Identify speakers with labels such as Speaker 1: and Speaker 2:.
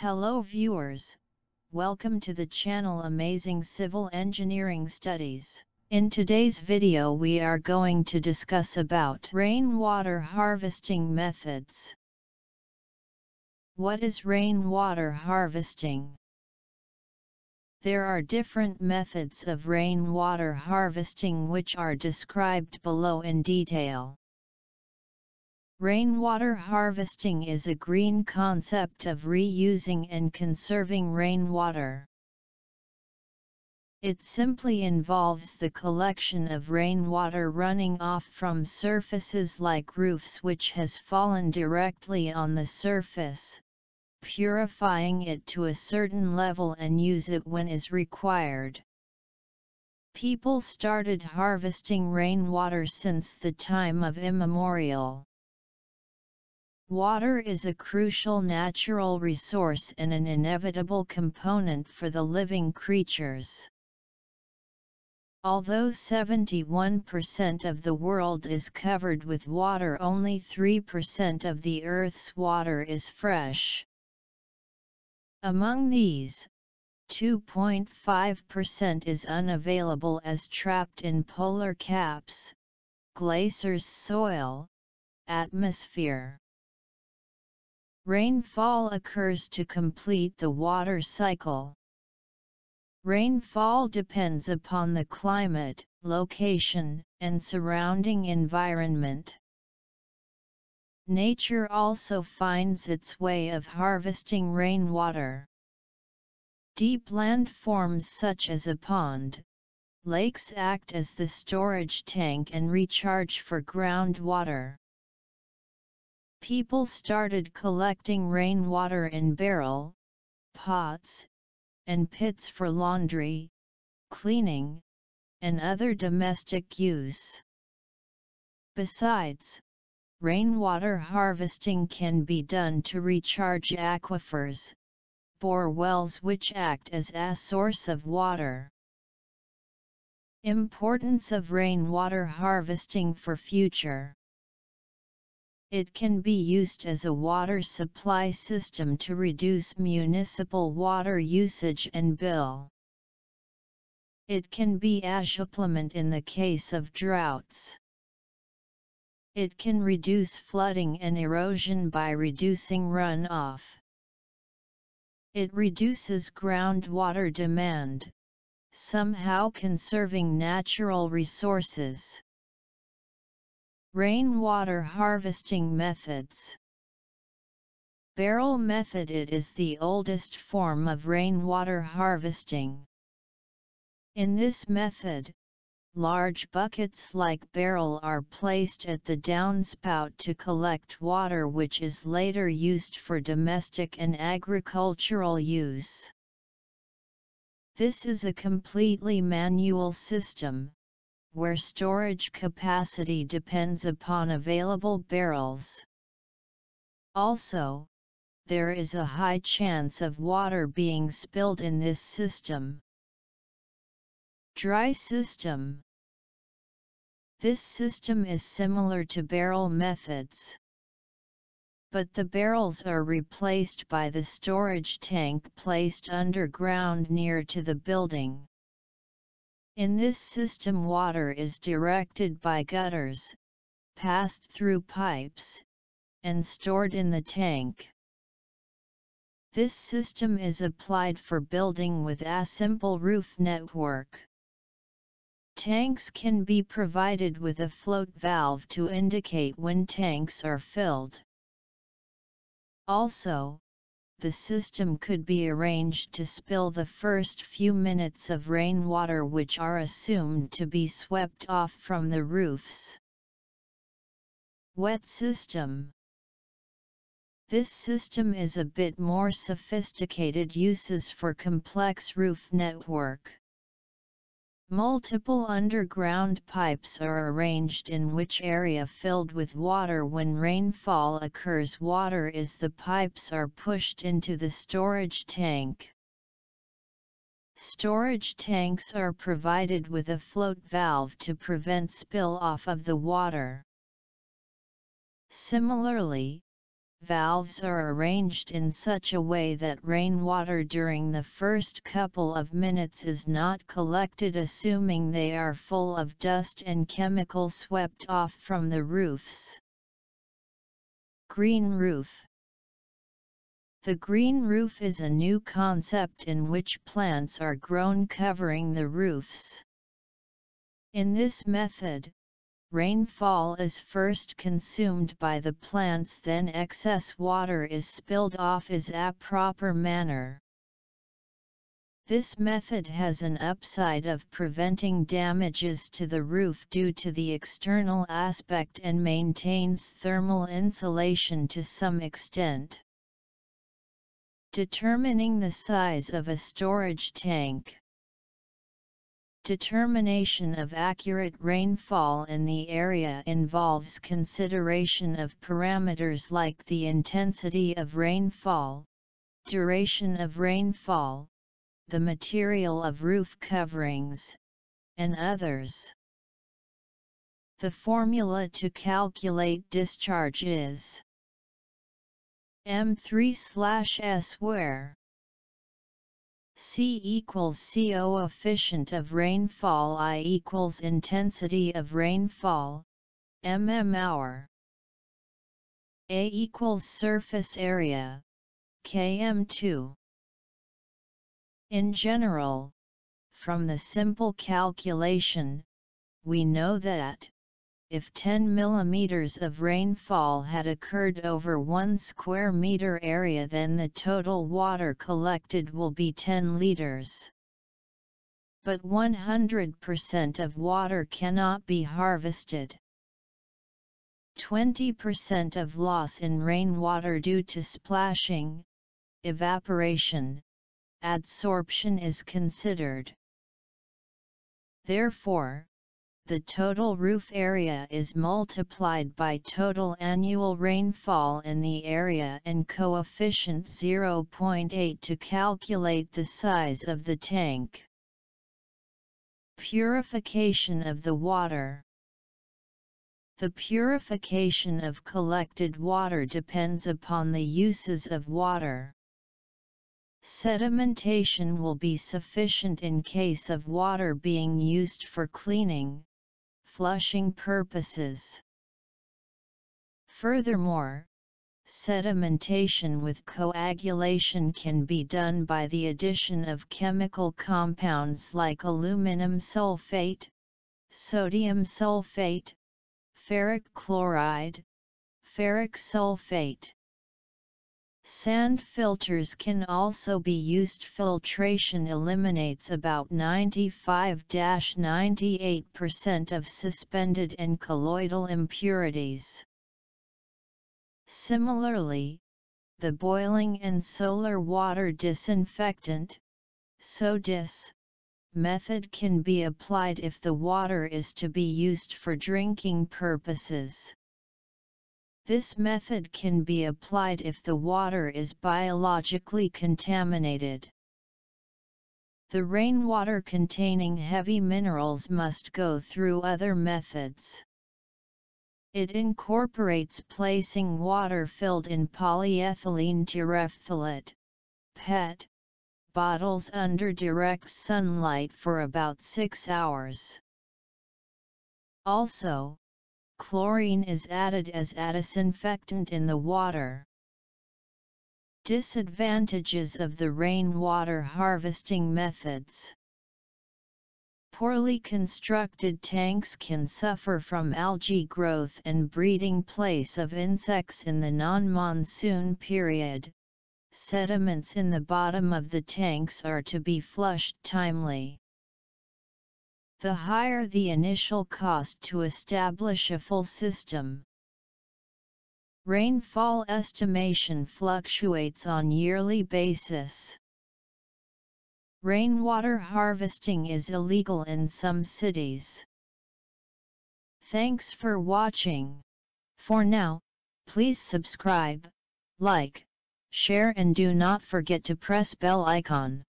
Speaker 1: Hello viewers, welcome to the channel Amazing Civil Engineering Studies. In today's video we are going to discuss about rainwater harvesting methods. What is rainwater harvesting? There are different methods of rainwater harvesting which are described below in detail. Rainwater harvesting is a green concept of reusing and conserving rainwater. It simply involves the collection of rainwater running off from surfaces like roofs which has fallen directly on the surface, purifying it to a certain level and use it when is required. People started harvesting rainwater since the time of immemorial. Water is a crucial natural resource and an inevitable component for the living creatures. Although 71% of the world is covered with water only 3% of the Earth's water is fresh. Among these, 2.5% is unavailable as trapped in polar caps, glaciers soil, atmosphere. Rainfall occurs to complete the water cycle. Rainfall depends upon the climate, location, and surrounding environment. Nature also finds its way of harvesting rainwater. Deep landforms such as a pond, lakes act as the storage tank and recharge for groundwater people started collecting rainwater in barrel, pots, and pits for laundry, cleaning, and other domestic use. Besides, rainwater harvesting can be done to recharge aquifers, bore wells which act as a source of water. Importance of rainwater harvesting for future it can be used as a water supply system to reduce municipal water usage and bill. It can be a supplement in the case of droughts. It can reduce flooding and erosion by reducing runoff. It reduces groundwater demand, somehow conserving natural resources. Rainwater harvesting methods Barrel method It is the oldest form of rainwater harvesting. In this method, large buckets like barrel are placed at the downspout to collect water which is later used for domestic and agricultural use. This is a completely manual system, where storage capacity depends upon available barrels. Also, there is a high chance of water being spilled in this system. Dry system This system is similar to barrel methods. But the barrels are replaced by the storage tank placed underground near to the building. In this system water is directed by gutters, passed through pipes, and stored in the tank. This system is applied for building with a simple roof network. Tanks can be provided with a float valve to indicate when tanks are filled. Also, the system could be arranged to spill the first few minutes of rainwater which are assumed to be swept off from the roofs. Wet system This system is a bit more sophisticated uses for complex roof network. Multiple underground pipes are arranged in which area filled with water when rainfall occurs water is the pipes are pushed into the storage tank. Storage tanks are provided with a float valve to prevent spill off of the water. Similarly, valves are arranged in such a way that rainwater during the first couple of minutes is not collected assuming they are full of dust and chemical swept off from the roofs. Green roof The green roof is a new concept in which plants are grown covering the roofs. In this method, Rainfall is first consumed by the plants then excess water is spilled off is a proper manner. This method has an upside of preventing damages to the roof due to the external aspect and maintains thermal insulation to some extent. Determining the size of a storage tank Determination of accurate rainfall in the area involves consideration of parameters like the intensity of rainfall, duration of rainfall, the material of roof coverings, and others. The formula to calculate discharge is M3/S where C equals C O coefficient of rainfall I equals intensity of rainfall, mm hour. A equals surface area, km2. In general, from the simple calculation, we know that if 10 mm of rainfall had occurred over 1 square meter area then the total water collected will be 10 liters. But 100% of water cannot be harvested. 20% of loss in rainwater due to splashing, evaporation, adsorption is considered. Therefore, the total roof area is multiplied by total annual rainfall in the area and coefficient 0.8 to calculate the size of the tank. Purification of the water The purification of collected water depends upon the uses of water. Sedimentation will be sufficient in case of water being used for cleaning, flushing purposes. Furthermore, sedimentation with coagulation can be done by the addition of chemical compounds like aluminum sulfate, sodium sulfate, ferric chloride, ferric sulfate. Sand filters can also be used. Filtration eliminates about 95-98% of suspended and colloidal impurities. Similarly, the boiling and solar water disinfectant SODIS, method can be applied if the water is to be used for drinking purposes. This method can be applied if the water is biologically contaminated. The rainwater containing heavy minerals must go through other methods. It incorporates placing water filled in polyethylene terephthalate, PET, bottles under direct sunlight for about 6 hours. Also, chlorine is added as a disinfectant in the water. Disadvantages of the rainwater harvesting methods Poorly constructed tanks can suffer from algae growth and breeding place of insects in the non-monsoon period. Sediments in the bottom of the tanks are to be flushed timely. The higher the initial cost to establish a full system. Rainfall estimation fluctuates on yearly basis. Rainwater harvesting is illegal in some cities. Thanks for watching. For now, please subscribe, like, share and do not forget to press bell icon.